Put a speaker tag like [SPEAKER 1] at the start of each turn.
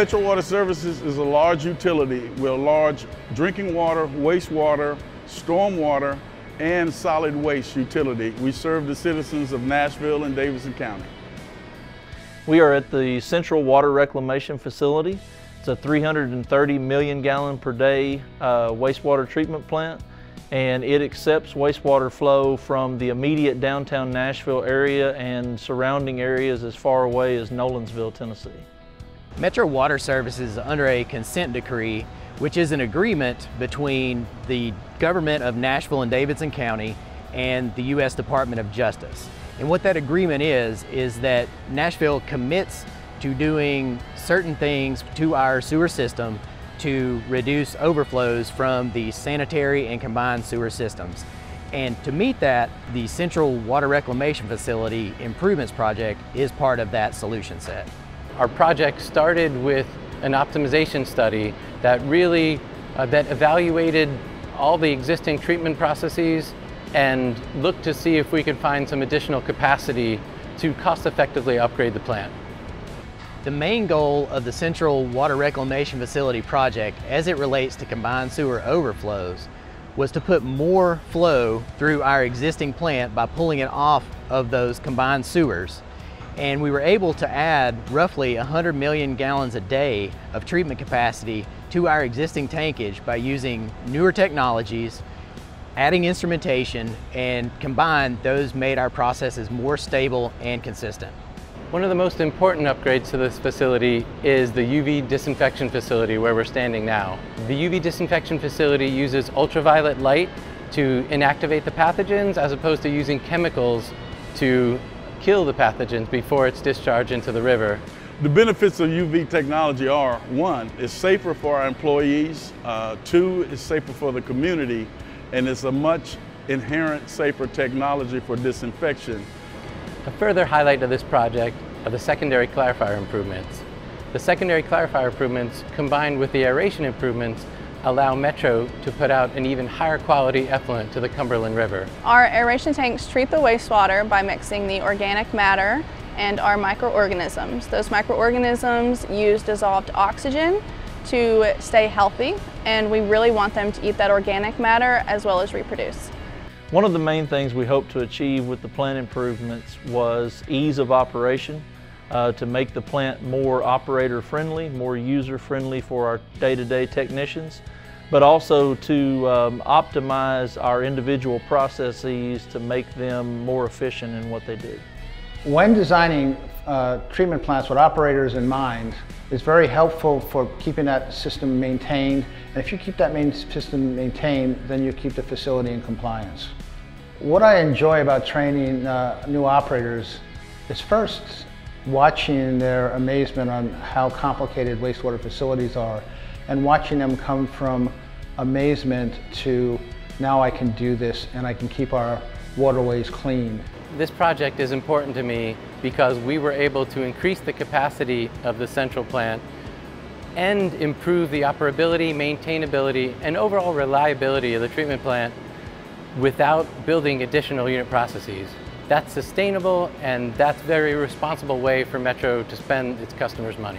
[SPEAKER 1] Metro Water Services is a large utility with a large drinking water, wastewater, stormwater, and solid waste utility. We serve the citizens of Nashville and Davidson County.
[SPEAKER 2] We are at the Central Water Reclamation Facility. It's a 330 million gallon per day uh, wastewater treatment plant and it accepts wastewater flow from the immediate downtown Nashville area and surrounding areas as far away as Nolensville, Tennessee.
[SPEAKER 3] Metro Water Services is under a consent decree, which is an agreement between the government of Nashville and Davidson County and the U.S. Department of Justice. And what that agreement is, is that Nashville commits to doing certain things to our sewer system to reduce overflows from the sanitary and combined sewer systems. And to meet that, the Central Water Reclamation Facility Improvements Project is part of that solution set.
[SPEAKER 4] Our project started with an optimization study that really uh, that evaluated all the existing treatment processes and looked to see if we could find some additional capacity to cost effectively upgrade the plant.
[SPEAKER 3] The main goal of the Central Water Reclamation Facility project as it relates to combined sewer overflows was to put more flow through our existing plant by pulling it off of those combined sewers. And we were able to add roughly 100 million gallons a day of treatment capacity to our existing tankage by using newer technologies, adding instrumentation, and combined those made our processes more stable and consistent.
[SPEAKER 4] One of the most important upgrades to this facility is the UV disinfection facility where we're standing now. The UV disinfection facility uses ultraviolet light to inactivate the pathogens as opposed to using chemicals to kill the pathogens before it's discharged into the river.
[SPEAKER 1] The benefits of UV technology are, one, it's safer for our employees, uh, two, it's safer for the community, and it's a much inherent safer technology for disinfection.
[SPEAKER 4] A further highlight of this project are the secondary clarifier improvements. The secondary clarifier improvements combined with the aeration improvements allow Metro to put out an even higher quality effluent to the Cumberland River.
[SPEAKER 5] Our aeration tanks treat the wastewater by mixing the organic matter and our microorganisms. Those microorganisms use dissolved oxygen to stay healthy and we really want them to eat that organic matter as well as reproduce.
[SPEAKER 2] One of the main things we hope to achieve with the plant improvements was ease of operation uh, to make the plant more operator friendly, more user friendly for our day-to-day -day technicians, but also to um, optimize our individual processes to make them more efficient in what they do.
[SPEAKER 6] When designing uh, treatment plants with operators in mind, it's very helpful for keeping that system maintained. And if you keep that main system maintained, then you keep the facility in compliance. What I enjoy about training uh, new operators is first watching their amazement on how complicated wastewater facilities are and watching them come from amazement to now I can do this and I can keep our waterways clean.
[SPEAKER 4] This project is important to me because we were able to increase the capacity of the central plant and improve the operability, maintainability, and overall reliability of the treatment plant without building additional unit processes. That's sustainable and that's very responsible way for Metro to spend its customers' money.